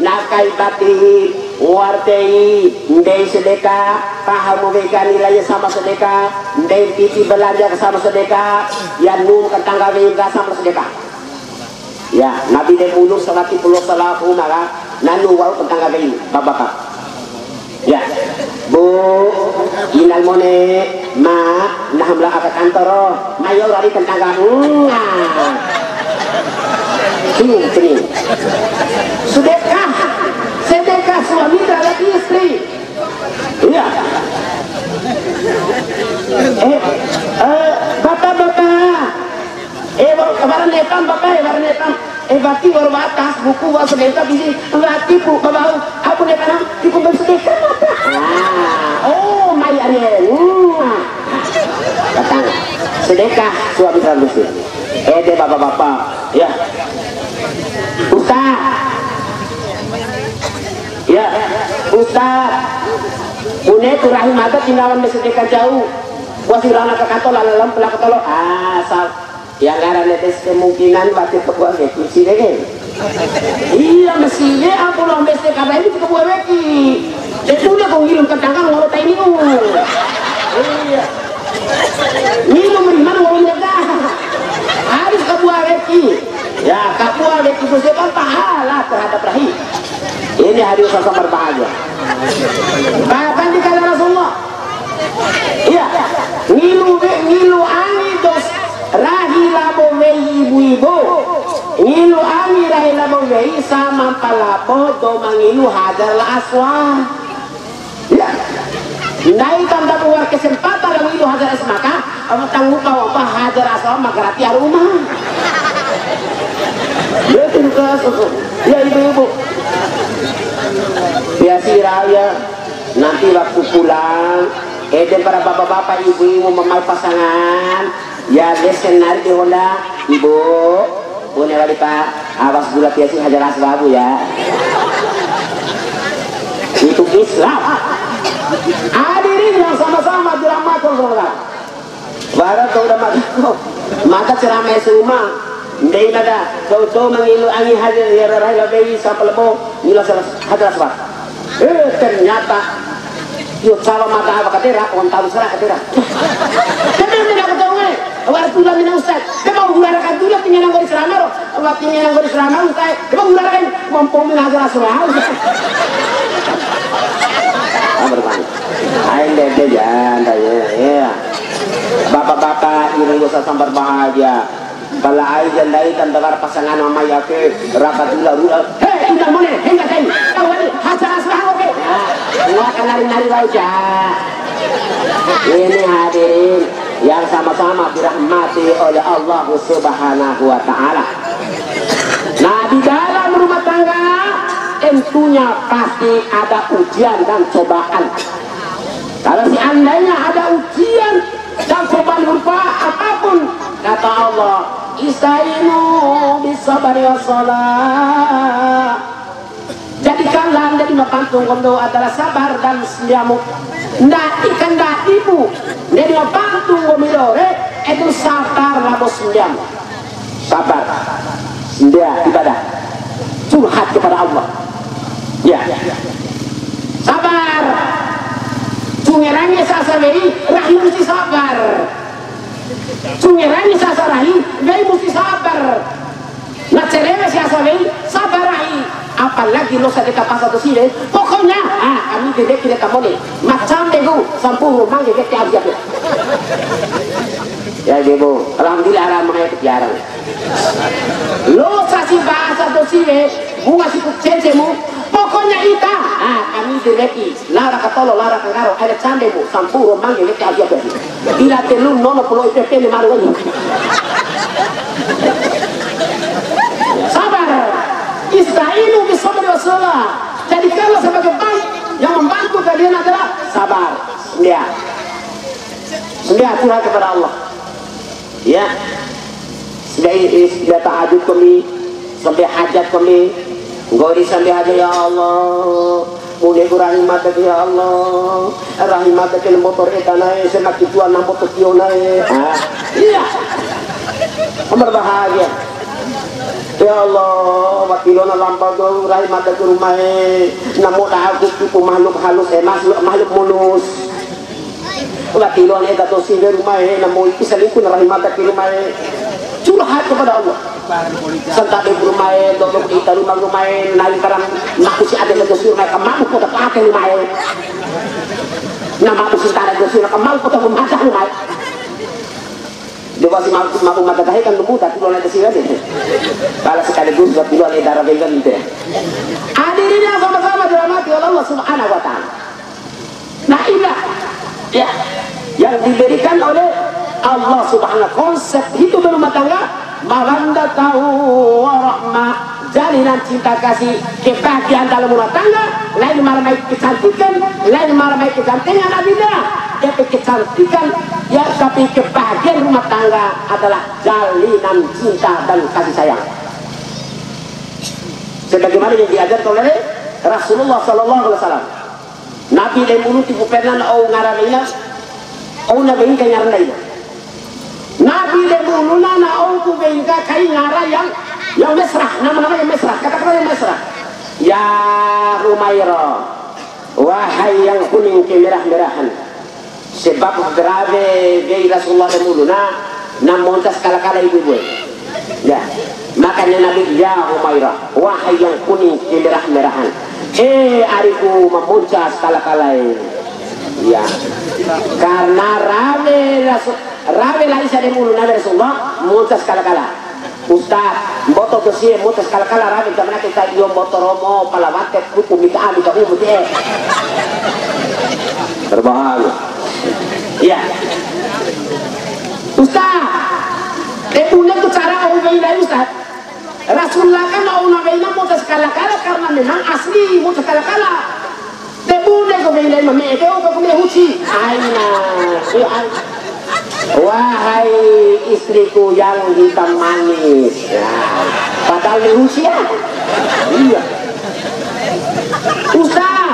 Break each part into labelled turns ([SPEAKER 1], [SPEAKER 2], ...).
[SPEAKER 1] nakai bati wartei ndai sedekah paham mereka nilainya sama sedekah ndai titi belanja sama sedekah ya num ketangga mereka sama sedekah ya nabi de ulu salati puluh salahu maka nanu wau ketangga bapak ya bu inal mone ma nahamlah apa kantoro mayo lari ketangga Cium, cium. Sedekah, sedekah suami terhadap istri. Iya. Eh, eh, bapak-bapak. Eh, kemarin netam bapak, eh, kemarin netam. Eh, bati baru batas, buku baru sedekah bisi. Bati bu, bapak, aku netam, tipu bersedekah bapak. Ah, oh, mai Ariel. Hmm. Datang, sedekah suami terhadap istri. Eh, deh bapak-bapak, ya. Ustaz ya Ustaz. Une tu rahim ada tinawan sedekah jauh. Wasirana ke kantor lalam pelak tolong asal. Yang ngaran netes kemungkinan waktu kebuah si dege iya mestinya aku loh mesti kata ini kebuah beki itu udah kau ngirim ke tanggal ngorot ini iya. Minum mana ngorot harus kebuah beki ya kapua beki kan pahala terhadap rahim ini hari usaha berbahagia bahkan di kala Rasulullah. Iya. Ngilu ngilu ani dos rahi labo ibu-ibu. Ngilu ani rahi labo sama palapo do mangilu hajar aswa iya. Nai tanda buat kesempatan dalam itu hajar asmaka, tanggung bawa apa hajar aswa magarati rumah. Ya ibu-ibu. Biasi raya nanti waktu pulang Eden para bapak-bapak ibu-ibu memai pasangan. Ya lesen nari di Honda. Ibu punya wali pak? Awas gula biasi hajar asbabu ya. Itu Islam. Hadirin yang sama-sama dirahmati Allah barat udah maka ceramah semua Ndai nada, kau tahu mengilu angin hadir ya rarai labai sampai lebo nila hadir asbab. Eh ternyata yuk salah mata apa katera, orang tahu serah katera. Tapi tidak ketahui, awal tulah mina ustaz. Dia mau gularakan tulah tinggal yang gori selama roh. Awal tinggal yang gori selama ustaz. Dia mau gularakan mampu mengajar asbab. Berbang. Ayo deh jangan ya. Bapak-bapak ini usah sambar bahagia. Kalau ai dan dai kan dengar pasangan mama ya ke dulu dulu. Hei, tidak boleh, hingga tadi. Kau ini hasil asrah oke. Gua kan nari-nari aja. Ini hadirin yang sama-sama dirahmati oleh Allah Subhanahu wa taala. Nah, di dalam rumah tangga tentunya pasti ada ujian dan cobaan. Kalau seandainya ada ujian dan cobaan berupa apa pun kata Allah istainu bisabari wassalah jadikanlah jadi mapantung kondo adalah sabar dan siamu ndati ibu jadi mapantung komidore itu sabar labo sendiam sabar. Sendia ibadah. Curhat kepada Allah. Ya. Sabar. Cungerangnya sasabei rahim sabar cungerangnya sasarahi gai mesti sabar. Na cerewe si asabei sabarahi apalagi lo sadeka pasal tu sini pokoknya ah kami tidak tidak kamu nih. Macam degu sampung rumah kita tiap tiap ya ibu. Alhamdulillah ramai jarang lo sasi bahasa tu sini bunga si cecemu pokoknya ita. Ah kami direki. Lara katolo lara kangaro ada cande bu sampuro mangi kita aja beri bila telu nono pulo itu tele maru lagi sabar. Istainu bisabri wassalah jadi kalau sebagai bank yang membantu kalian adalah sabar. Dia. Dia Tuhan kepada Allah. Ya sudah sudah tahajud kami sampai hajat kami Gori sampai aja ya Allah. Mulai ku rahimat ya Allah. Rahimat ke motor eta naik. Semakin tuan nampo tukio naik. Iya. Berbahagia. Ya Allah, wakilo na lampau rai mata ke rumah. Eh. Namo na aku tipu makhluk halus eh makhluk makhluk mulus. Wakilo na dato si rumah eh namo iki selingkuh mata ke rumah. eh. Curhat kepada Allah. Rumah eh, dodok kita rumah eh, nai karang naku si ada lagi sur mereka mampu kota pakai eh. Nama aku si tara lagi sur mereka mampu kota rumah eh. Dia masih mampu mampu mata kahit kan lumut tapi kalau ada sih Kalau sekaligus buat dulu ada darah vegan ya. Hadirin yang sama-sama dirahmati oleh Allah Subhanahu wa taala. Nah, inilah ya yang diberikan oleh Allah Subhanahu konsep hidup berumah tangga mawaddah tahu warahmah jalinan cinta kasih kebahagiaan dalam rumah tangga. Lain maramai kecantikan lain maramai kecantikan adinda tapi kecantikan ya tapi kebahagiaan rumah tangga adalah jalinan cinta dan kasih sayang. Sebagaimana yang diajarkan oleh Rasulullah Sallallahu Alaihi Wasallam. Nabi ibu pernah au ngaramina au nabi kanyarnaina Nabi dan mulut na au ku bengka kai ngara yang yang mesrah nama-nama yang mesrah kata-kata yang mesrah ya Humaira wahai yang kuning kemerah-merahan sebab grave gay Rasulullah dan muluna namun tas kala-kala ibu-ibu ya makanya Nabi ya Humaira wahai yang kuning kemerah-merahan eh ariku memuncas kala-kala ya karena rame Rasul rame lah isa de muluna Rasulullah muncas kala-kala Ustaz, boto ke sih, mau kala kala rame karena kita iyo boto romo palawate kuku mika ami ibu teh. Berbahaya. Iya. Ustaz, punya tuh cara aku dari Ustaz. Rasulullah kan mau nabaina mau kala kala karena memang asli mau kala kala. Tepune kau dari mami, itu kau punya huci. Aina, Wahai istriku yang hitam manis ya. Padahal di Rusia Iya. Ustaz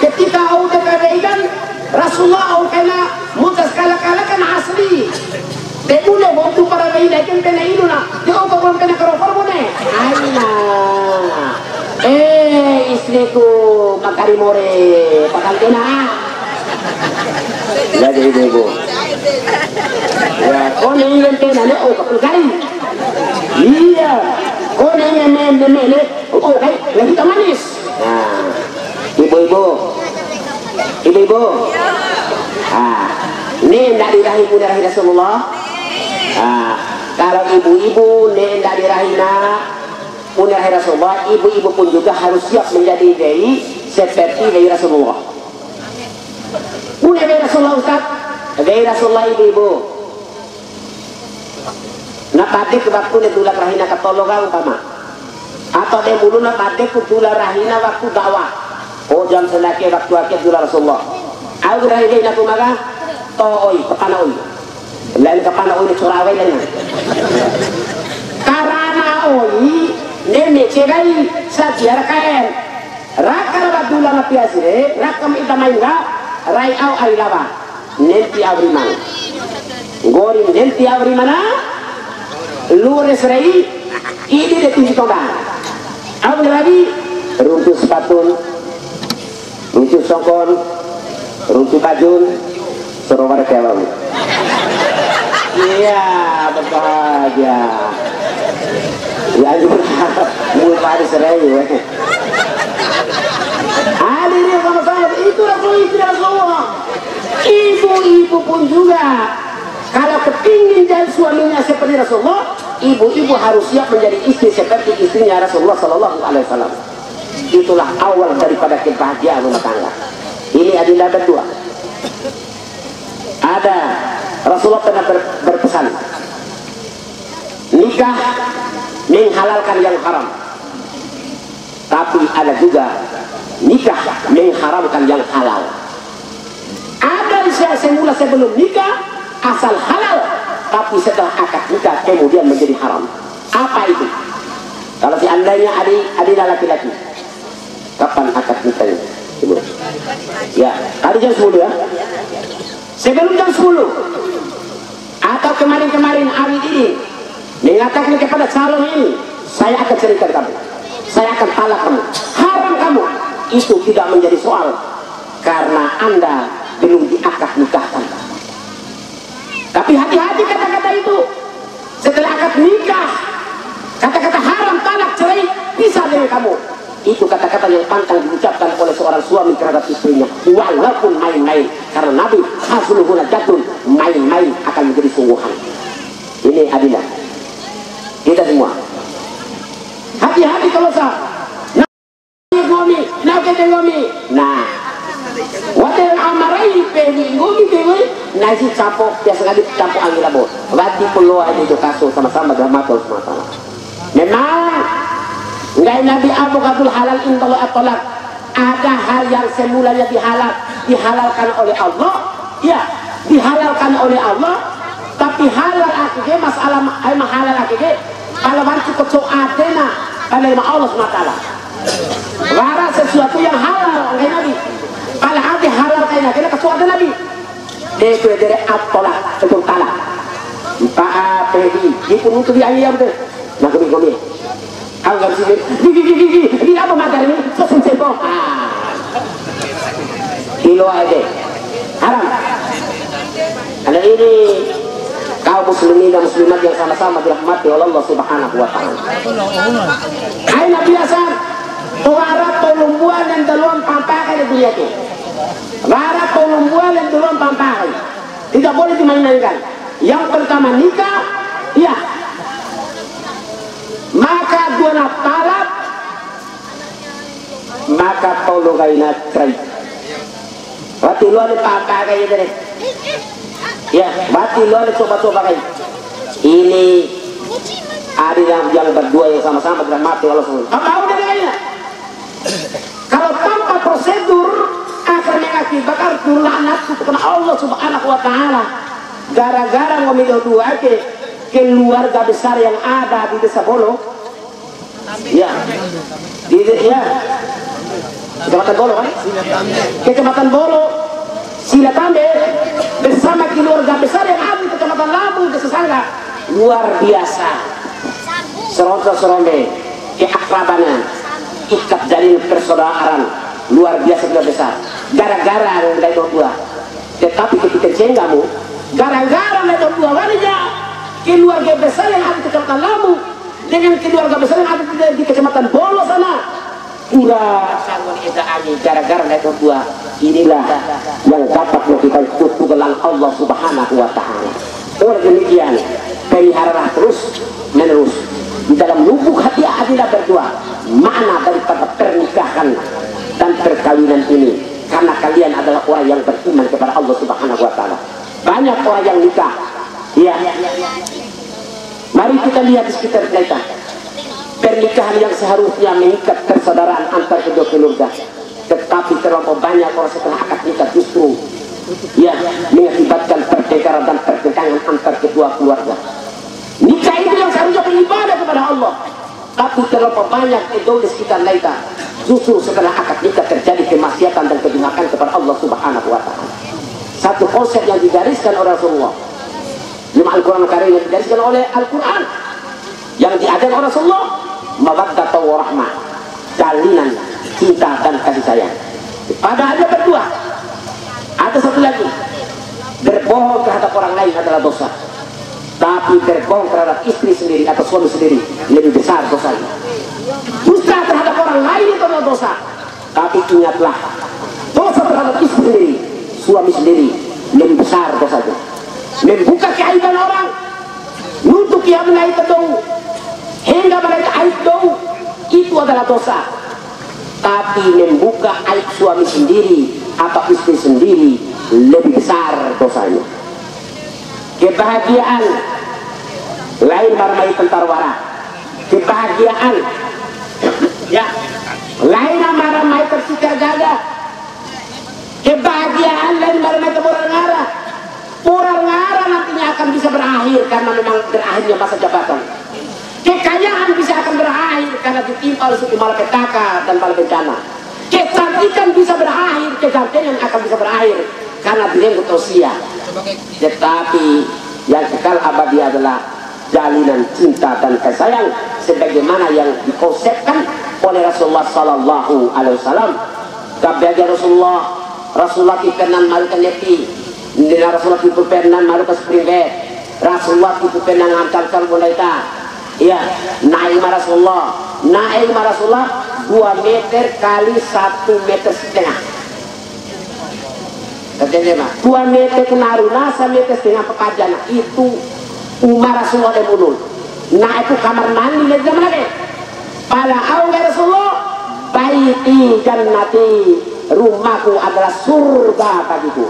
[SPEAKER 1] Ketika udah kan Rasulullah au kena mutas kala-kala kan asli. Dia boleh waktu para bayi kan kena itu nah Dia kau belum kena kerofar boleh Aina Eh istriku makari more Padahal kena Jadi ibu ya kau ingin ke nane oh kapal iya kau ingin nene nene oh kai lagi manis. Nah ibu-ibu. Ibu-ibu. Ah. Ini tidak dirahi punya rahi Rasulullah. Ah kalau ibu-ibu ini tidak dirahina punya rahi Rasulullah ibu-ibu pun juga harus siap menjadi dari seperti dari Rasulullah. Punya dari Rasulullah Ustaz. Dari Rasulullah ibu-ibu. Na pade ke waktu tulak rahina katologa umpama atau de mulu na pade ku tulak rahina waktu dakwah. Oh jam senake waktu akhir dula Rasulullah. Aku rahina na kumaga to oi kepana oi. Lain kepana oi curawe lain karena oi nene cegai sajiar kaen rakar badula na piasire rakam itamainga rai au ailawa nenti abrimang gori nenti abrimana luar serai ini dia tunjuk tonggang apa lagi runtuh sepatu runtuh songkon. Runtuh bajun serowar kewang iya berbahagia mulut pada serai hadirin sama-sama itu Rasul istri Rasulullah ibu-ibu pun juga kalau kepingin jadi suaminya seperti Rasulullah, ibu-ibu harus siap menjadi istri seperti istrinya Rasulullah Sallallahu Alaihi Wasallam. Itulah awal daripada kebahagiaan rumah tangga. Ini adillah kedua. Ada Rasulullah pernah ber, berpesan, nikah menghalalkan yang haram. Tapi ada juga nikah mengharamkan yang halal. Ada yang semula sebelum nikah asal halal tapi setelah akad nikah kemudian menjadi haram apa itu kalau seandainya adik adik laki-laki kapan akad nikahnya Ibu. ya hari jam 10 ya sebelum jam 10 atau kemarin-kemarin hari ini mengatakan kepada calon ini saya akan cerita kamu. Saya akan talak kamu. Haram kamu. Itu tidak menjadi soal karena anda belum diakad nikahkan. Tapi hati-hati kata-kata itu. Setelah akad nikah kata-kata haram talak cerai bisa dengan kamu. Itu kata-kata yang pantang diucapkan oleh seorang suami terhadap istrinya. Walaupun main-main karena Nabi hasuluhuna jatun main-main akan menjadi sungguhan. Ini adilah kita semua. Hati-hati kalau sah ngomi nah kita ngomi nah. Watel amarai pewi ngomi pewi nasi campur biasa kali campur angin labor wati pulau aja itu kasus sama-sama dalam mata semata memang Nggak Nabi Abu Abdul Halal intahu atolak. Ada hal yang semulanya dihalal, dihalalkan oleh Allah, ya dihalalkan oleh Allah, tapi halal akiknya masalah ay halal akiknya kalau kecok adena pada Allah SWT Wara sesuatu yang halal kayak Nabi. Kalau ada halal kayak Nabi kecok ada Nabi. Itu dari atolak itu talak Pak Pedi itu untuk dia ayam deh nah kami kami Anggap sini, gigi gigi gigi, ini apa materi ini? Sesin sebo. Kilo aja, haram. Karena ini kaum muslimin dan muslimat yang sama-sama dirahmati oleh Allah Subhanahu wa taala. Hai Nabi biasa, Tuara tolumbuan yang dalam pampakai di dunia itu. Rara tolumbuan yang dalam pampakai. Tidak boleh dimainkan. Yang pertama nikah, iya, maka dua talak maka tolong kaina cerai Wati lu ada apa kayak gitu deh ya lu ada coba-coba kayak ini. Ada yang, yang berdua yang sama-sama dengan mati Allah SWT apa udah kayaknya kalau tanpa prosedur akan mengakibatkan laknat karena Allah subhanahu wa ta'ala. Gara-gara ngomong dua ke keluarga besar yang ada di desa Bolo ya. Di ya. Kecamatan Bolo kan? Kecamatan Bolo Silatambe bersama keluarga besar yang ada di kecamatan Labu desa Sangga luar biasa. Seronta serombe keakrabanan. Ikat jalin persaudaraan. Luar biasa luar besar. Gara-gara dari dua tetapi ketika jenggamu gara-gara dari dua wanita keluarga besar yang ada di kecamatan Lamu dengan keluarga besar yang ada di, kecamatan Bolo sana pura gara-gara mereka dua inilah yang dapat melakukan ketugelan Allah subhanahu wa ta'ala. Oleh demikian peliharalah terus menerus. Di dalam lubuk hati adilah berdua makna daripada pernikahan dan perkawinan ini. Karena kalian adalah orang yang beriman kepada Allah subhanahu wa ta'ala. Banyak orang yang nikah. Iya. Mari kita lihat di sekitar kita. Pernikahan yang seharusnya mengikat persaudaraan antar kedua keluarga. Tetapi terlalu banyak orang setelah akad nikah justru ya mengakibatkan pertengkaran dan pertentangan antar kedua keluarga. Nikah itu yang seharusnya beribadah kepada Allah. Tapi terlalu banyak sekitar kita. Justru setelah akad nikah terjadi kemaksiatan dan kedurhakaan kepada Allah Subhanahu wa taala. Satu konsep yang digariskan oleh Rasulullah Lima Al-Quran Karim yang digariskan oleh Al-Quran yang diadakan oleh Rasulullah mawaddah wa rahmah. Jalinan cinta dan kasih sayang. Pada ada berdua ada satu lagi. Berbohong terhadap orang lain adalah dosa. Tapi berbohong terhadap istri sendiri atau suami sendiri lebih besar dosanya dusta terhadap orang lain itu adalah dosa. Tapi ingatlah dosa terhadap istri sendiri suami sendiri lebih besar dosanya membuka keaiban orang nutup yang menaik kedong hingga mereka aib dong itu adalah dosa. Tapi membuka aib suami sendiri atau istri sendiri lebih besar dosanya. Kebahagiaan. Lain marmai tentarwara kebahagiaan. Ya. Lain marmai tersikar gagah kebahagiaan. Lain marmai temuran ngarah Orang ngara nantinya akan bisa berakhir karena memang berakhirnya masa jabatan. Kekayaan bisa akan berakhir karena ditimpa oleh suku malapetaka dan malapetana. Kecantikan bisa berakhir, kecantikan akan bisa berakhir karena direnggut usia. Tetapi yang kekal abadi adalah jalinan cinta dan kasih sayang sebagaimana yang dikonsepkan oleh Rasulullah sallallahu alaihi wasallam kabeh Rasulullah Rasulullah pipenan malu kaneti nila Rasulullah pipenan malu ke springe Rasulullah pipenan ngantar kal ta iya naik Rasulullah. Naik Rasulullah 2 meter kali 1 meter setengah. Katanya mah, dua meter kenaruna, sa meter setengah pekajana itu Umar Rasulullah dan bunul. Nah itu kamar mandi lagi zaman lagi. Pada awal Rasulullah, baiti jannati. Rumahku adalah surga bagiku.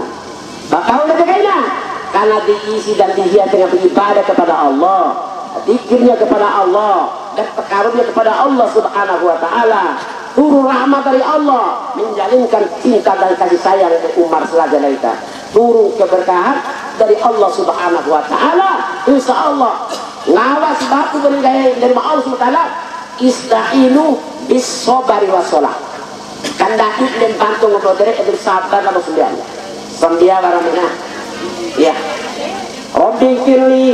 [SPEAKER 1] Maka oleh kayaknya karena diisi dan dihias dengan beribadah kepada Allah, dikirnya kepada Allah dan pekarunnya kepada Allah Subhanahu wa taala. Turun rahmat dari Allah menjalinkan cinta dan kasih sayang dari Umar selajana turun keberkahan dari Allah subhanahu wa ta'ala. Insya Allah ngawas batu bergaya dari Allah subhanahu wa ta'ala. Ista'inu bis sobari wa sholat. Kandaki dan bantu ngobrol dari itu sabar lalu sembilan sembilan baramina ya Rabbi firli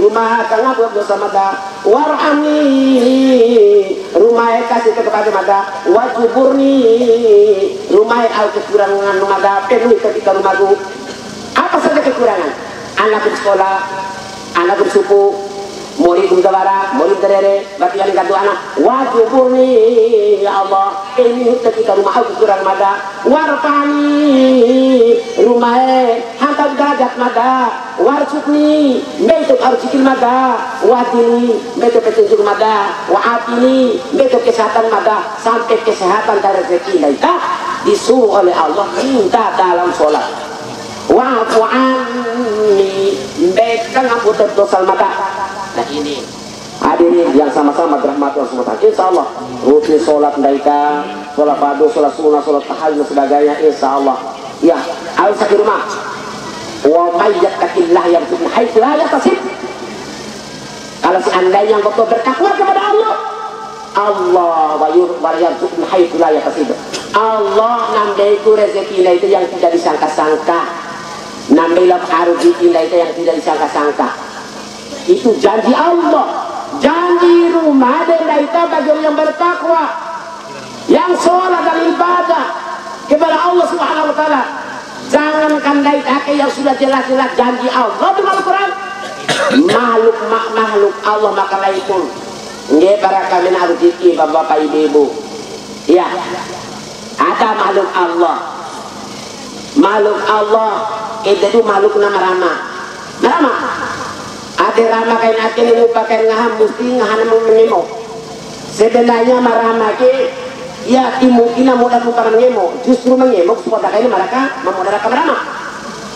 [SPEAKER 1] rumah kang buat bersama dah warhamni rumah kasih kepada mada wajuburni rumah al kekurangan mada penuhi ketika rumahku. Apa saja kekurangan? Anak bersekolah anak bersuku murid Gundawara, murid Terere, bagi yang katu anak, wajib murni, ya Allah, ini ketika rumah aku kurang mada, warpani, rumahnya, hantar derajat mada, warcukni, betul arcikil mada, wadini, betul petunjuk mada, waatini, betul kesehatan mada, sampai kesehatan dari rezeki kita disuruh oleh Allah minta dalam sholat. Wa'fu anni, bekang aku dosa mata Ini hadirin yang sama-sama dirahmati Allah SWT Insya Allah rutin sholat mereka sholat padu, sholat sunnah, sholat tahajud dan sebagainya Insya Allah ya harus di rumah. Wa mayyakakillah yang sunnah haitsu la yatasib kalau seandainya engkau bertakwa kepada Allah Allah wa yarzuqna haitsu la yatasib Allah nambaiku rezeki itu yang tidak disangka-sangka. Nambailah rezeki itu yang tidak disangka-sangka itu janji Allah. Janji rumah dan kita bagi orang yang bertakwa. Yang sholat dan ibadah kepada Allah subhanahu wa ta'ala. Jangan kandai take yang sudah jelas-jelas janji Allah di Al-Quran. Makhluk mak makhluk Allah maka pun. Nggak para kami rezeki bapak-bapak ibu-ibu. Ya. Ada makhluk Allah. Makhluk Allah itu makhluk nama ramah nama Ate rama kain akin ini pakai ngaham mesti ngahan mengemo. Sebenarnya marama ke ya imungkin mudah bukan mengemo, justru mengemo supaya kain mereka memudahkan marama.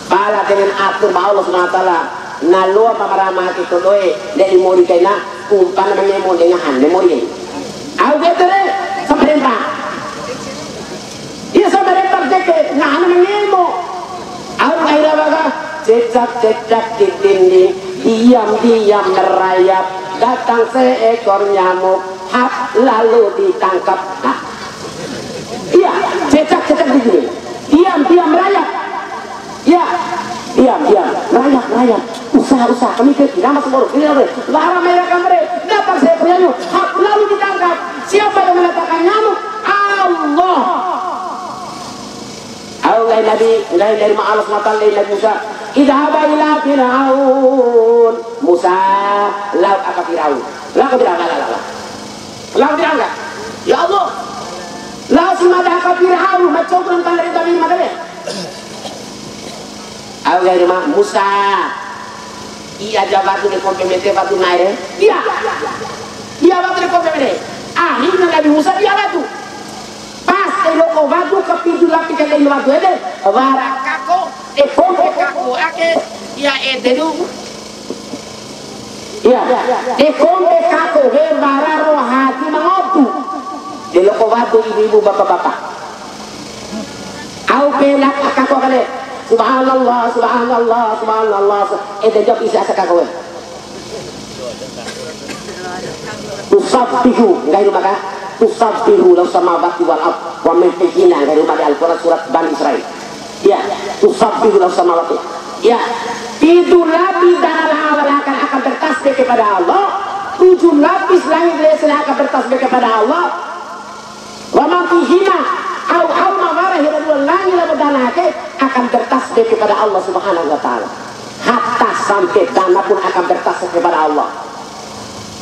[SPEAKER 1] Pala dengan atur ma Allah Subhanahu wa taala nalo pamarama ke doe dari mori kaina kumpan mengemo dengan han memori. Au getere samarenta. Iya samarenta jeke ngahan mengemo. Au kaira baga cecak cecak diam-diam merayap. Datang seekor nyamuk. Hap lalu ditangkap. Nah, iya cecak-cecak sini. Diam-diam merayap. Ya diam-diam merayap merayap. Usaha-usaha kira masuk baru kira larang mereka mereka datang seekor nyamuk. Hap lalu ditangkap. Siapa yang meletakkan nyamuk? Allah. Allah Nabi. Dari Allah SWT Nabi Musa idhaba ila Fir'aun. Musa laut aka Fir'aun? Laut ke Fir'aun lah lah laut Fir'aun enggak ya Allah. Laut mada aka Fir'aun? Macam kurang tanda itu ini mada Aku gaya rumah Musa. Iya jabatu de komplementer batu naire iya. Iya batu de komplementer ah ini Nabi Musa iya batu. Pas eloko batu kapitu lapi kaya ilo batu ede warakako e pompe kako ake ya e dedu ya e pompe kako he bararo hati mangotu de loko watu ibu-ibu bapak-bapak. Au pelak kako kale. Subhanallah subhanallah subhanallah. E de jok isa kako tusabbihu ngai rumah ka tusabbihu lau samawati wal ard wa min fihina rumah di Al-Quran surat Bani Israel ya tusabbihu lahu samawati ya itu lapis darah awal akan akan bertasbih kepada Allah. Tujuh lapis langit lesan akan bertasbih kepada Allah. Wa ma fihina au au ma warahi lamu akan bertasbih kepada Allah subhanahu wa ta'ala. Hatta sampai tanah pun akan bertasbih kepada Allah.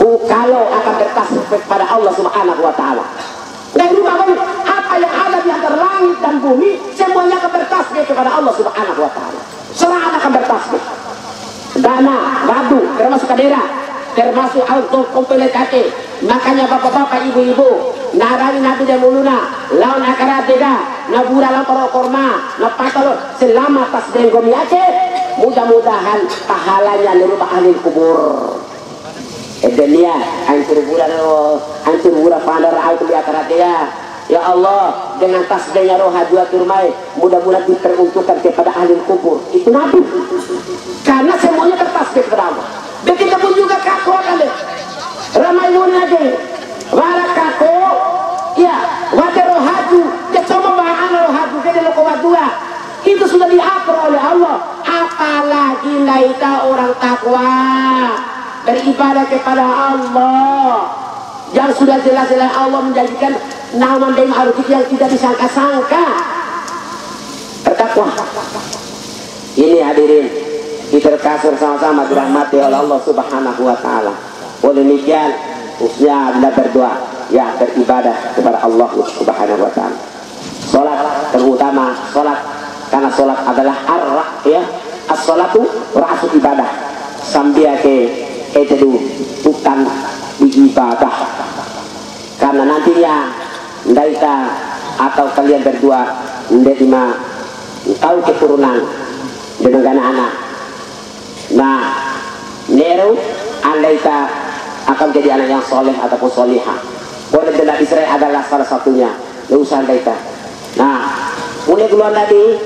[SPEAKER 1] Kalau akan bertasbih kepada Allah subhanahu wa ta'ala dan rumah apa yang ada di antara langit dan bumi semuanya akan bertasbih kepada Allah subhanahu wa ta'ala. Serah akan bertasbih. Dana, radu, termasuk kadera termasuk auto kompelet kake makanya bapak-bapak ibu-ibu narani nabi dan muluna laun akara tega nabura lamparo korma napatalo selama tas denggomi ake mudah-mudahan pahalanya nirubah ahli kubur Edenia hancur bulan hancur bulan pandar aku di akara tega Ya Allah, dengan tasbihnya roh dua turmai, mudah-mudahan diperuntukkan kepada ahli kubur. Itu Nabi. Karena semuanya tertasbih kepada Allah. Begitu pun juga kako kali. Ramai mun lagi. Wala kako, ya, wate roh haju, dia coba bahan roh haju, dia lo dua. Itu sudah diatur oleh Allah. Apalagi naika orang takwa beribadah kepada Allah. Yang sudah jelas-jelas Allah menjadikan nama dan ma'ruf yang tidak disangka-sangka. Bertakwa. Ini hadirin kita kasur sama-sama dirahmati oleh Allah subhanahu wa ta'ala. Oleh demikian khususnya anda berdoa ya beribadah kepada Allah subhanahu wa ta'ala. Sholat terutama sholat karena sholat adalah arra ya. As-sholatu rasul ibadah. Sambil ke itu bukan ibadah karena nantinya Ndaita atau kalian berdua Ndedima tahu keturunan dengan anak-anak. Nah Nero Andaita akan jadi anak yang soleh ataupun solihah. Boleh tidak Israel adalah salah satunya. Tidak usah Andaita nah mulai keluar tadi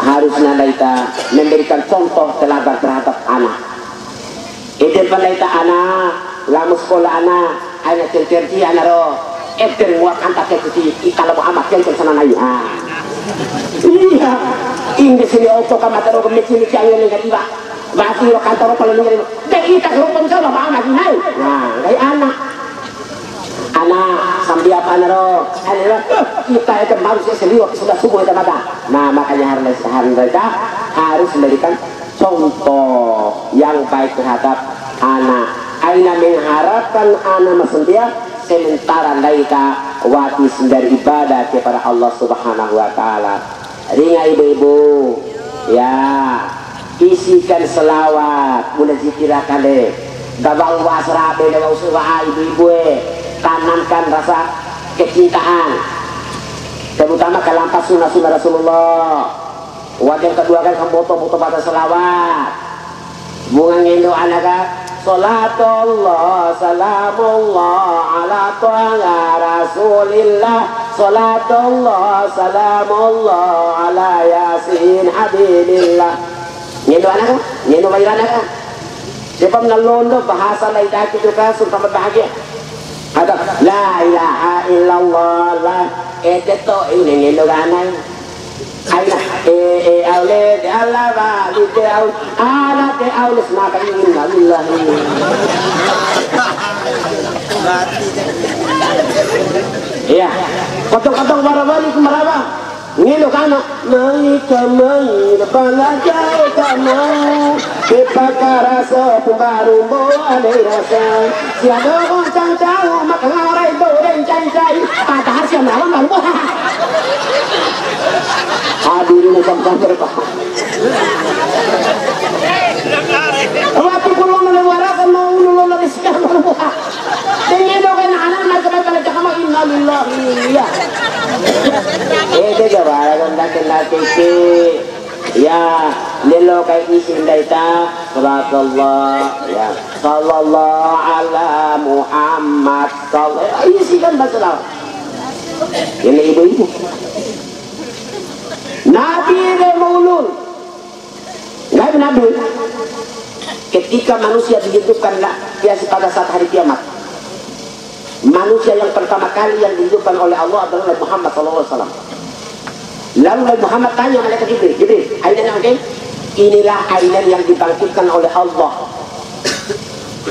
[SPEAKER 1] harus Andaita memberikan contoh teladan terhadap anak itu Andaita anak lamu sekolah anak anak cerci anak roh Eder wa kanta ke kuti ikala amat yang sana ah iya indi sini auto kamataro ko meci meci ang yang iba Mati lo kantaro pala nung dek kita grupon sa mama amat nay nah kay anak anak sambil apa naro ano kita itu manusia seliwa sudah subuh itu mata nah makanya harus harus mereka harus memberikan contoh yang baik terhadap anak. Aina mengharapkan anak masentia sementara mereka wati dari ibadah kepada Allah subhanahu wa ta'ala. Ringa ibu-ibu. Ya. Isikan selawat. Mulai zikirakan deh. Gabal wasrabe dan usaha ibu-ibu eh. Tanamkan rasa kecintaan. Terutama kelampas sunnah-sunnah Rasulullah wajah kedua kan foto-foto pada selawat. Bunga ngendo anak Salatullah salamullah ala ta'a rasulillah. Salatullah salamullah ala yasin habibillah. Nino anak ka? Nino bayaran anak ka? Siapa menalondo bahasa lain dahil itu ka sultan bahagia Ada la ilaha illallah la edeto ini nino ka anak aina e e awle de Allah ba di ala de awle sma ka inna lillahi iya. Potong-potong marabali kumaraba ngilo kana. Mai kamai bala jauh kamu kepakara pembaru mo ale rasa. Siado kong cang jauh maka ngarai do den cai cai patah siam lawan. lalu hadirin sampai berapa Waktu kulo menewara mau nulung dari sekarang maluha. Tinggi do kan anak nak kena cakap inna lillahi ya. Dia jawara tak kena. Ya, lilo kay isin daita ya sallallahu ala Muhammad sallallahu isi kan Ini ibu-ibu Nabi dan maulun Nabi ketika manusia dihidupkan pada saat hari kiamat. Manusia yang pertama kali yang dihidupkan oleh Allah adalah Nabi Muhammad SAW lalu Nabi Muhammad tanya malaikat Jibril Jibril aina yang okay? inilah ainan yang dibangkitkan oleh Allah.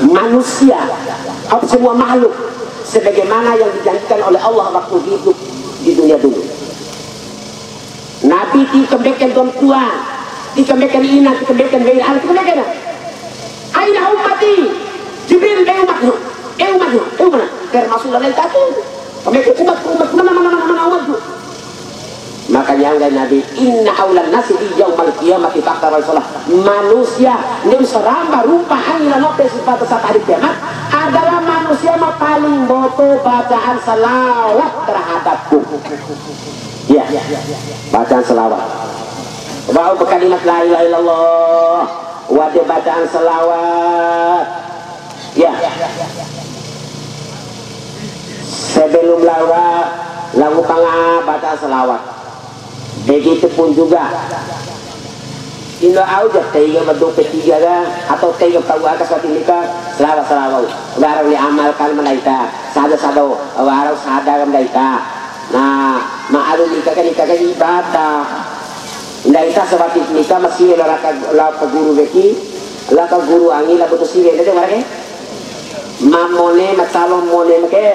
[SPEAKER 1] Manusia atau semua makhluk sebagaimana yang dijanjikan oleh Allah waktu hidup di dunia dulu. Nabi dikembalikan tuan tua dikembalikan ina dikembalikan bayi anak dikembalikan aina ummati Jibril eh umatnya eh umatnya eh umatnya termasuk lain kaki kembalikan umat umat mana mana mana mana umatku makanya oleh Nabi inna awlan nasi di yaumal qiyamati fakta salah manusia yang seramba rupa angin nope sifat saat hari kiamat. Adalah manusia yang paling boto bacaan selawat terhadapku. Ya bacaan selawat Wa'u kalimat la ilaha illallah. Wajib bacaan selawat. Ya. Sebelum lawat lagu pangah bacaan selawat. Begitu pun juga. Ino aja tega bentuk ketiga dah atau tega kau akas waktu nikah selawat selawat. Baru diamalkan menaita sada sado baru sadar menaita nah ma'alu nikah kan nikah kan ibadah menaita sebab nikah masih laka laka guru beki. Laka guru angin laka betul sih ada mereka mamone macalon mone make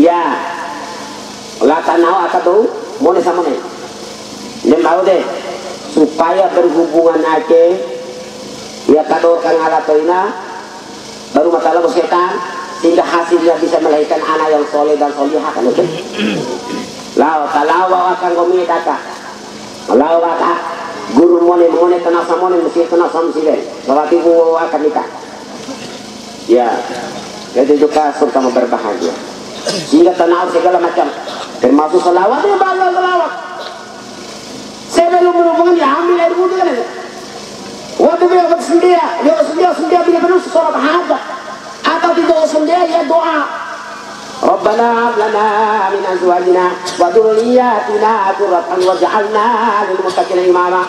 [SPEAKER 1] ya. Lata nau akadu mone nih dan mau deh. Supaya berhubungan aja ya kadorkan alatoina baru masalah setan. Sehingga hasilnya bisa melahirkan anak yang soleh dan solihah kan itu lau kalau akan kami data lau akan guru mone mone tenasa mone mesti tenasa mesti deh. Ibu akan nikah. Ya. Jadi juga sama berbahagia. Sehingga tenang segala macam. Termasuk selawat ya banyak selawat. Sebelum berhubungan ya ambil air wudhu kan? Waktu dia sendiri dia sendiri sendiri bila penuh sholat hajat atau tidak sendiri ya doa ربنا هب لنا من ازواجنا وذرياتنا قرة واجعلنا للمتقين اماما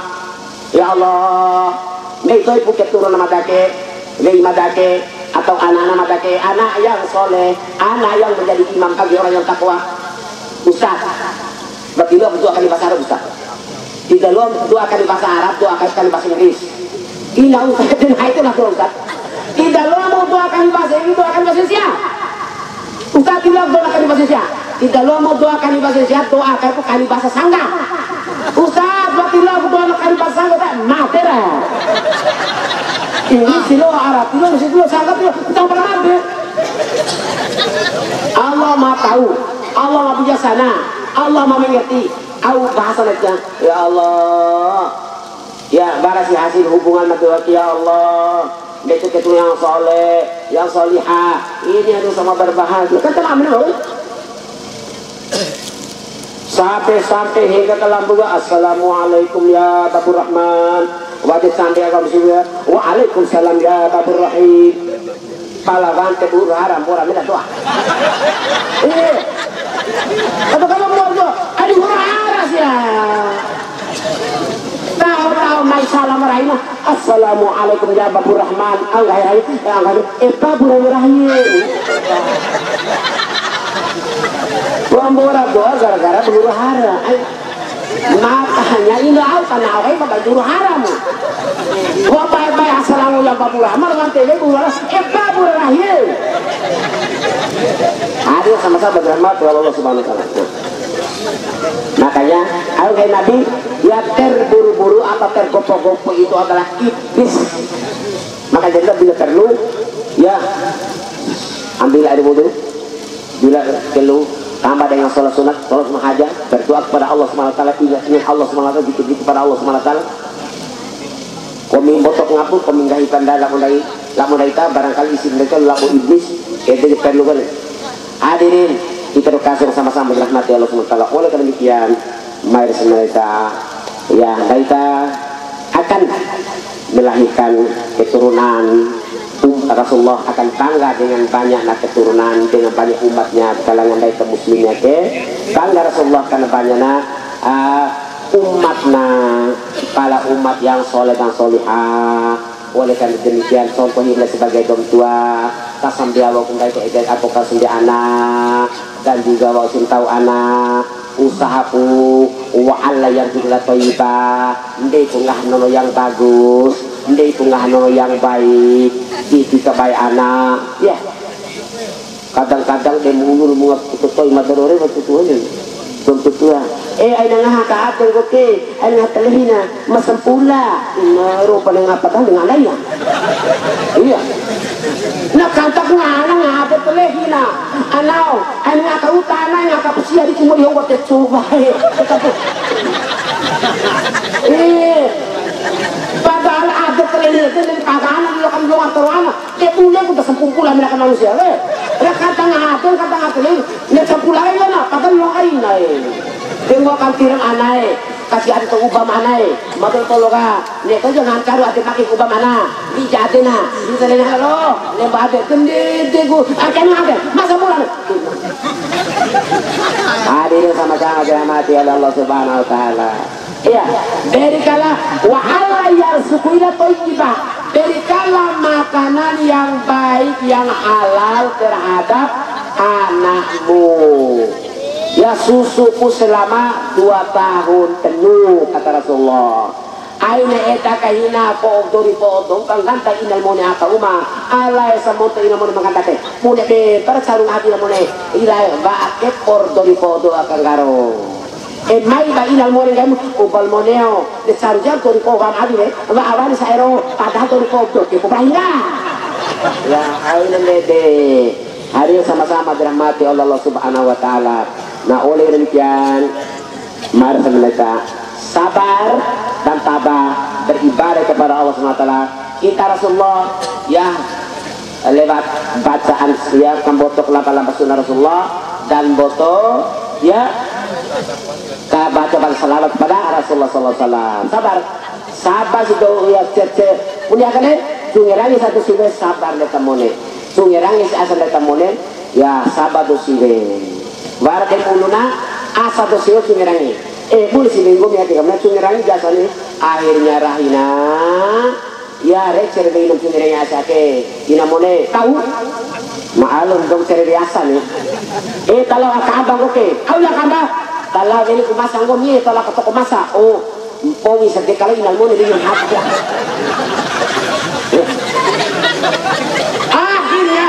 [SPEAKER 1] ya Allah may toy po keturunan madake may madake atau anak-anak madake anak yang soleh anak yang menjadi imam bagi orang yang takwa Ustaz berarti lu berdoa kali bahasa Arab Ustaz di dalam doakan di bahasa Arab doakan di bahasa Inggris ina Ustaz dan itu lah Ustaz di dalam mau doakan di bahasa Inggris doakan di bahasa Indonesia Ustaz bilang doakan di bahasa Indonesia. Di dalam mau doakan di bahasa Indonesia doakan itu kali bahasa Sangga. Ustaz berarti lo doakan di bahasa Sangga tak matera ini silo Arab silo silo Sangga silo kita pernah mati Allah maha tahu Allah maha bijaksana Allah maha mengerti. Aku bahasa aja ya Allah. Ya barasi hasil hubungan laki ya Allah itu yang soleh yang solihah. Ini harus sama berbahagia. Kan telah menurut sampai-sampai hingga ke lambuga Assalamualaikum ya Babur Rahman. Wajib sampai ya Waalaikumsalam ya Babur Rahim. Palawan keburu haram murah minta doa. Eh apa kamu mau doa aduh haras ya tahu-tahu salam rahimah assalamualaikum ya Babur Rahman enggak ya enggak eh Babur Rahim Pembora doa gara-gara buru hara. Makanya ini aku kan aku ini bakal buru hara mu. Wah baik-baik assalamu ya Babu Rahman dengan tele buru hara. Eh Babu Rahim. Hadir sama-sama berrahmat Allah Subhanahu Wa Taala. Makanya kayak Nabi ya terburu-buru atau tergopo-gopo itu adalah iblis. Maka jadi bila perlu ya ambil air wudhu bila perlu tambah dengan sholat sunat, sholat mahajah, berdoa kepada Allah SWT, ingat Allah SWT, zikir kepada Allah SWT. Kami botok ngapun, kami gahikan dah lamu dari lamu dari ta, barangkali isi mereka lamu iblis, itu perlu kan. Hadirin, kita kasih sama-sama dirahmati Allah SWT. Oleh karena demikian, mari ya kita akan melahirkan keturunan. Rasulullah akan tangga dengan banyaknya keturunan dengan banyak umatnya kalangan dari muslimnya ke tangga Rasulullah karena banyaknya uh, umatnya kepala umat yang soleh dan solihah. Oleh karena demikian contoh ini sebagai dom tua kasam dia waktu dari keedan aku kasam anak dan juga waktu tahu anak usahaku wa alla yang juga toiba ndai pungah nono yang bagus ndai pungah nono yang baik itu baik anak ya kadang-kadang dia mengulur mungat tutoy madarore waktu tuanya belum tutua eh ay nangah kaatong ko ke? Ay nga talihina masampula naro pa nga patang nga laya iya. Nakantak nga ana nga apat talihina anaw ay nga kautana nga kapusiya di kumuli yung kote tsubay eh. Padahal ada talihina din ng kaganan nila kami yung aturuana kaya tuloy ko ta sampung pula nila kanang siya eh kata nga atin kata nga talihina nagsampula kayo na padahal yung kayo na eh Tengok kan tirang anai, kasih ada tu ubah mana eh, madul tologa, ni tu jangan karu ada pakai ubah mana, di jati na, di sana ni halo, ni bade kendi degu, akan ada, masa bulan. Hadir sama-sama oleh Allah Subhanahu Wa Taala. Iya, dari kala wa ala yarsukuina thayyibah. Dari kala makanan yang baik yang halal terhadap anakmu ya susuku selama dua tahun penuh kata Rasulullah. Aina eta kahina po dori po dong kang kanta inal mo aka uma? Alay sa monto inal mo ni makanta te. Muna be para sarung hati na mo ni ilay ba aket por dori po do akang garo. E mai ba inal mo ni gamu ubal mo neo de saru jam dori po gam ba awan sa ero pada dori po do ke po bahira ya aina de hari sama-sama dirahmati Allah Subhanahu wa taala Nah oleh demikian. Mari mereka sabar dan tabah beribadah kepada Allah SWT kita Rasulullah ya lewat bacaan ya kambotok lapa-lapa sunnah Rasulullah dan boto ya baca baca salawat kepada Rasulullah SAW sabar. Sabar itu ya cece punya kan sungerangi satu sini sabar mereka mone sungerangi asal mereka mone ya sabar tuh sini warga muluna asa to sio sungirangi eh bul si minggu mi ati kamna sungirangi jasane akhirnya rahina ya rek cerbe sungirangi asa ke. Dinamone tahu? Maalum dong cerbe biasa nih eh kalau akabang oke. Aula kamba kalau ini kumasang go mi kalau ketok masa oh Pongi sedekala inal mo nilin yung hapya. Akhirnya,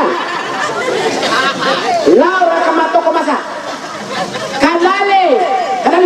[SPEAKER 1] Laura kamato ko masa. Kadale,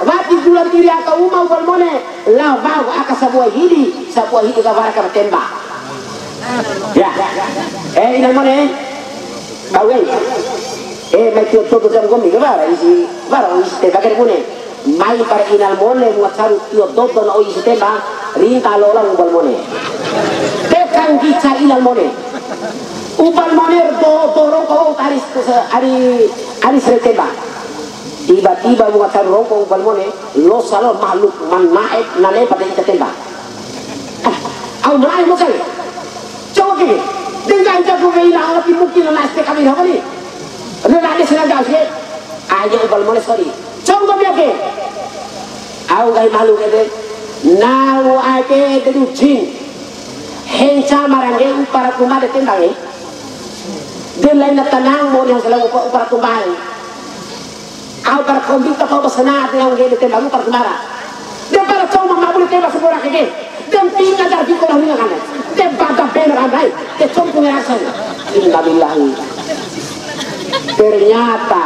[SPEAKER 1] Wati dula diri aka uma ubal mone la vau aka sebuah hidi sebuah hidi ka baraka tembak. Ya. Eh ina mone kawe eh? Mai tio todo jam gomi ka bara isi bara isi te bakar mone mai para inal mone muat saru tio todo na isi tembak. Rinta lola ubal mone tekan kica inal mone ubal mone do kau taris ari ari sere tembak tiba-tiba mengatakan rokok balmone lo salon makhluk man naik nane pada kita tembak ah au naik mo coba kini dengan jago gila ngapi mungkin na este kami apa ni ada lagi senang gas ye aja balmone sorry coba biar ke au gai malu ke nau ake dedu jin henca marange upara kumade tembak eh dia lain na tanang mo yang selalu upara kumade basana ate yang gede tembak para kemara dia para cau mama boleh tembak sebuah keke dan tinggal dari di kolam ini kan. Dia pada cuma punya ternyata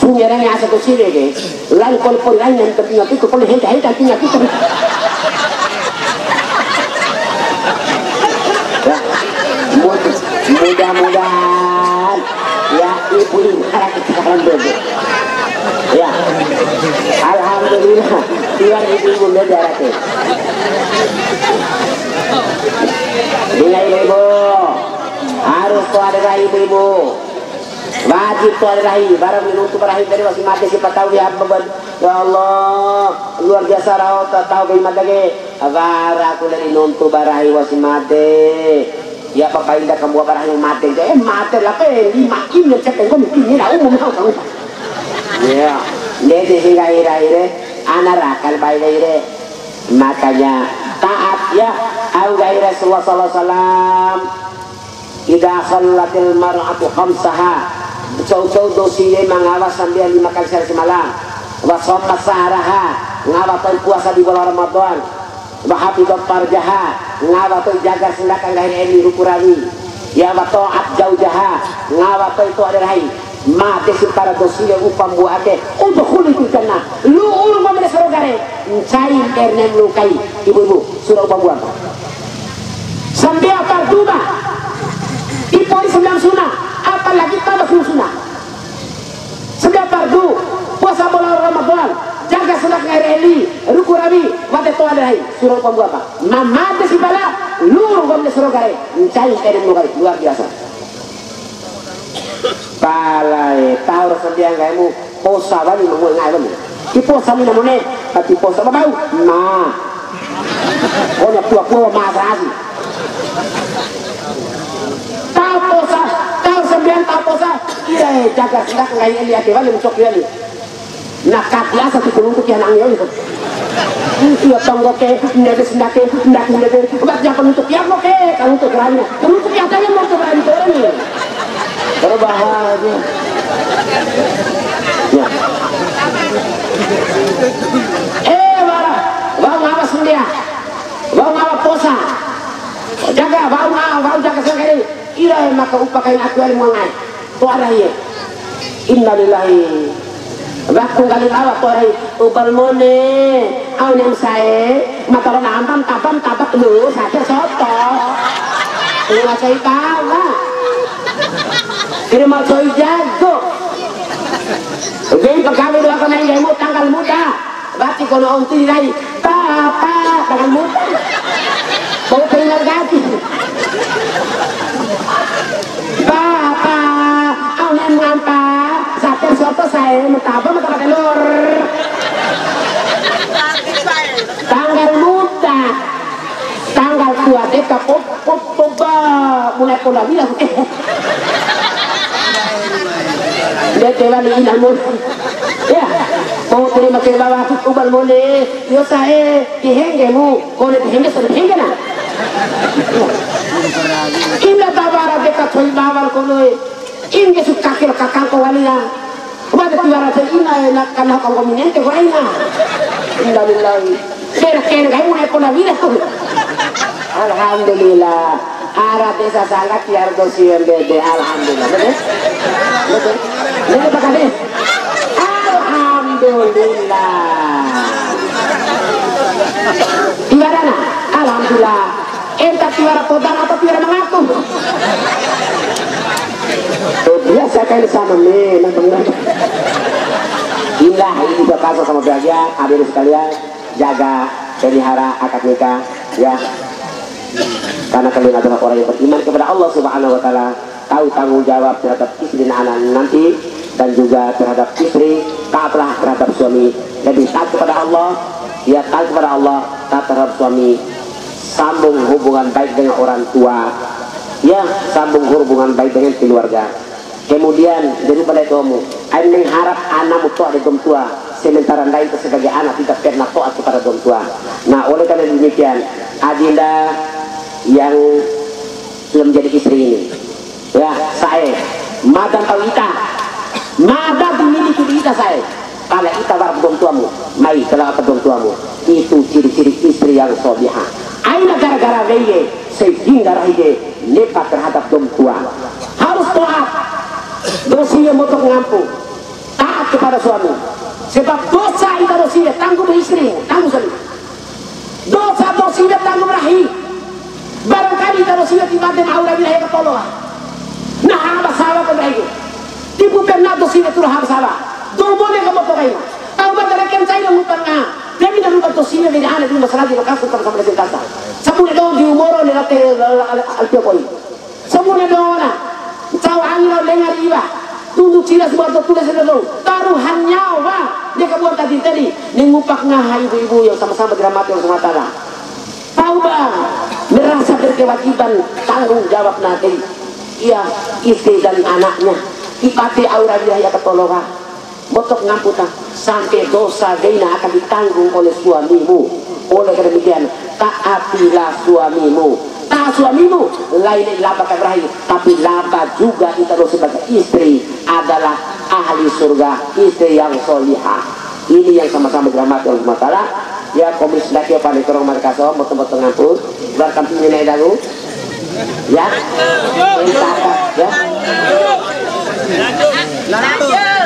[SPEAKER 1] sungerang asa to sire ge. Lan kol pol lan yang tapi ngati ko pol henta henta punya kita mudah-mudahan ya harap kita kan ya. Alhamdulillah. Tiang ibu-ibu negarate Bila ibu harus tuh ada ibu-ibu. Wajib tuh ada rahi barang minutu berakhir dari masih mati siapa tahu ya beban ya Allah luar biasa rawat tahu bagaimana lagi. Avara ko lari nonto barahi wasimate. Ya papainda kamu barahi mate. Eh mate lah pe. Lima kim le cepen ko mungkin ni lau mau kamu. Ya, nede hingga ira-ire anarakal baik ire. Makanya taat ya. Au gairah Rasulullah sallallahu alaihi wasallam idza khallatil mar'atu khamsaha. Jauh-jauh dosine mangawas sambil lima kali sehari semalam. Wa shamma saharaha ngawatai puasa di bulan Ramadan wa hafidat farjaha ngawatai jaga sendakan gahir ini rukurani ya wa ta'at jauh jaha ngawatai itu ada rahim mate si para dosile upam buate untuk kulit jannah lu ulu mamre sorogare cai erne lu kai ibu-ibu surau upam buat. Sampai apa duba? Ipoi sembilan sunnah apalagi tambah sunnah sampai fardu puasa bulan Ramadan jaga salat ngareli ruku rabi wate to ada hai surau upam buat mama si bala lu mamre sorogare cai erne lu kai luar biasa. Palai tahu rasa dia ngai mu posa bani mu ngai bani ki posa mi namune tapi posa ba bau? Ma. Oh tua tua ma sasi tahu posa tahu sembilan tahu posa iya jaga sendak ngai eli ake bali mucok eli nak katla satu kulung yang nang yo Iya tonggo ke, nede sendake, ndak nede, obat jangan untuk ya ke, kalau untuk lainnya, untuk yang tadi mau ke berani berbahaya ya. eh bara bau ngawas dia. Bau ngawas posa. Jaga bau ngawas bau jaga sekali ira maka upakai aku yang mengai. Tu ada ya innalillahi Waktu kali awak korai ubal mone au nem sae mataron ampam tapam tapak lu saja soto Ngasai tahu lah Kira coy jago. Oke, pegawai dua kena yang mau tanggal muda. Berarti kalau om tirai, papa tanggal muda. Mau tinggal ganti. Papa, om yang ngapa? Soto saya, apa? Mata telur. Tanggal muda. Tanggal tua deka pop pop pop mulai pola bilang. Lihat dewan ini namun ya. Mau terima ke bawah ubal mole yo sae dihenge mu. Kone dihenge sa dihenge na Ina tabara deka thoi bawal kono inge su kakil kakang ko wali tiwara sa ina na kana ko kominente ko ina Inna lillahi Kera kera kai mu ko na vida Alhamdulillah. Arab desa sangat tiar dosi bede Alhamdulillah. Betul betul apa kali Alhamdulillah tiara na Alhamdulillah entah tiara podang atau tiara mengaku kali sama nih Indah ini berkasa sama bahagia hadirin sekalian jaga pelihara akad nikah ya karena kalian adalah orang yang beriman kepada Allah Subhanahu wa taala, tahu tanggung jawab terhadap istri dan anak nanti dan juga terhadap istri, taatlah terhadap suami. Lebih taat kepada Allah, ya taat kepada Allah, taat terhadap suami. Sambung hubungan baik dengan orang tua. Ya, sambung hubungan baik dengan keluarga. Kemudian daripada itu kamu, saya mengharap anakmu tua di dom tua, sementara anda itu sebagai anak tidak pernah taat kepada dom tua. Nah, oleh karena demikian, Adinda yang belum jadi istri ini. Ya saya madam tahu ita. Madam memiliki ita saya. Kalau ita war dom tuamu mai kalau apa dom tuamu. Itu ciri-ciri istri yang sobiha. Aina gara-gara reye sehingga reye lepas terhadap dom tua. Harus taat dosinya motok ngampu taat kepada suami sebab dosa ita dosinya tanggung istri tanggung suami dosa dosinya tanggung rahim barangkali kalau sudah tiba-tiba aura wilayah ketolong nah apa salah ke baik tipu pernah tu sini turun harus salah dua boleh kamu tahu baca rekan saya mutan ah tapi dah lupa tu sini dari anak di masalah di lokasi dengan kata semuanya dong di late alpia koi semuanya dong tahu angin dengar iba tunduk cila sebuah tulis itu taruhan nyawa. Dia kebuat tadi tadi. Nengupak ngah ibu-ibu yang sama-sama diramati oleh Subhanahu Taubah merasa berkewajiban tanggung jawab nanti. Ia istri dan anaknya. Ipati aura ya ketolongan botok ngamputan. Sampai dosa dina akan ditanggung oleh suamimu. Oleh demikian taatilah suamimu taat suamimu. Lain laba berakhir. Tapi laba juga kita sebagai istri adalah ahli surga istri yang solihah. Ini yang sama-sama dirahmati Allah SWT ya komis lagi paling kurang mereka so betul-betul ngampus belakang pimpinan dagu. Ya? Ya?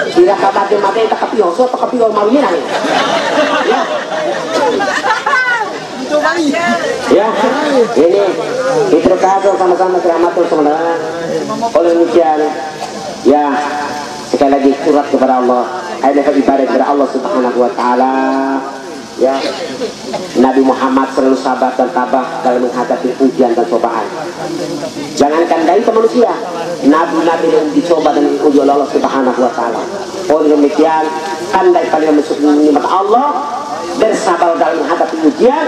[SPEAKER 1] Tidak kabar mati tak kapio so tak kapio mau ya ya ini kado sama-sama keramat sebenarnya oleh demikian ya sekali lagi surat kepada Allah. Ada ibadah kepada Allah subhanahu wa ta'ala. Ya Nabi Muhammad selalu sabar dan tabah dalam menghadapi ujian dan cobaan. Jangankan dari ke manusia Nabi-Nabi yang dicoba dan diuji oleh Allah subhanahu wa ta'ala. Oleh demikian pandai kalian mensyukuri nikmat Allah bersabar dalam menghadapi ujian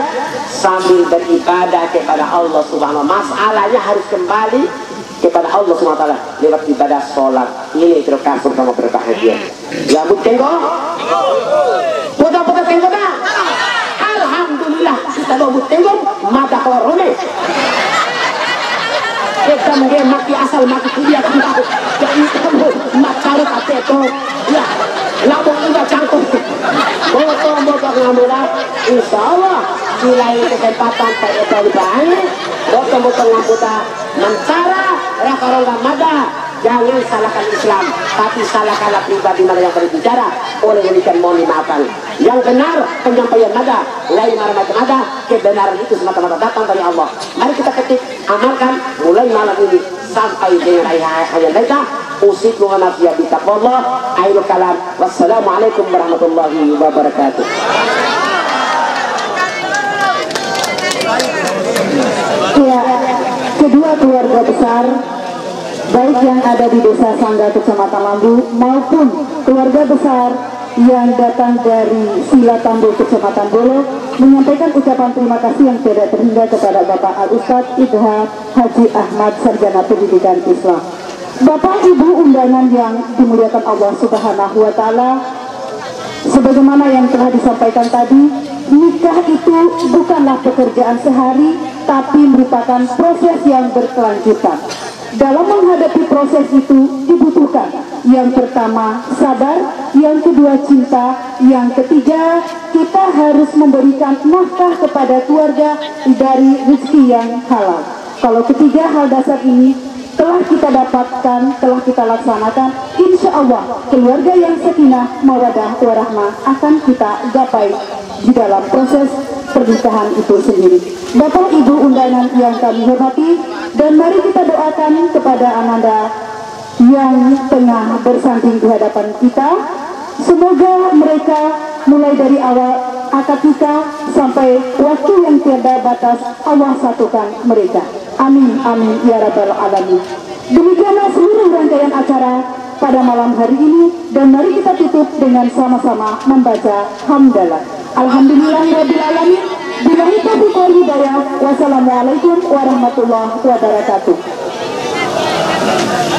[SPEAKER 1] sambil beribadah kepada Allah subhanahu wa masalahnya harus kembali kepada Allah SWT lewat ibadah sholat. Ini terkasih sama berbahagia bu tengok. Putar-putar tengok dah Alhamdulillah kita bawa tengok mata rome kita mungkin mati asal mati kuliah kita. Jadi kamu macari kata itu? Ya lamun juga cangkuk botol-botol ngamula insya Allah nilai kesempatan tak itu banyak botol-botol ngamuta mencara rakarol mada jangan salahkan Islam. Tapi salahkanlah pribadi mana yang berbicara oleh demikian mohon dimaafkan yang benar penyampaian nada lain marah macam ada kebenaran itu semata-mata datang dari Allah. Mari kita ketik amalkan. Mulai malam ini. Sampai dengan ayat mereka usiku wa nafsiya taqwallah. Akhirul kalam. Wassalamualaikum warahmatullahi wabarakatuh.
[SPEAKER 2] Ya, kedua keluarga besar baik yang ada di desa Sangga Kecamatan Lambu maupun keluarga besar yang datang dari Sila Tambu Kecamatan Bolo menyampaikan ucapan terima kasih yang tidak terhingga kepada Bapak Al Ustad Idha Haji Ahmad Sarjana Pendidikan Islam. Bapak Ibu undangan yang dimuliakan Allah Subhanahu wa taala sebagaimana yang telah disampaikan tadi nikah itu bukanlah pekerjaan sehari tapi merupakan proses yang berkelanjutan. Dalam menghadapi proses itu dibutuhkan yang pertama sabar yang kedua cinta yang ketiga kita harus memberikan nafkah kepada keluarga dari rezeki yang halal. Kalau ketiga hal dasar ini telah kita dapatkan, telah kita laksanakan, insya Allah keluarga yang sekinah, mawadah, warahmah akan kita gapai di dalam proses pernikahan itu sendiri. Bapak Ibu undangan yang kami hormati, dan mari kita doakan kepada Ananda yang tengah bersanding di hadapan kita. Semoga mereka mulai dari awal akad kita sampai waktu yang tiada batas Allah satukan mereka. Amin, amin, ya Rabbal Alamin. Demikianlah seluruh rangkaian acara pada malam hari ini dan mari kita tutup dengan sama-sama membaca hamdalah. Alhamdulillahirabbil alamin. Billahi taufiq wal hidayah. Wassalamualaikum warahmatullahi wabarakatuh.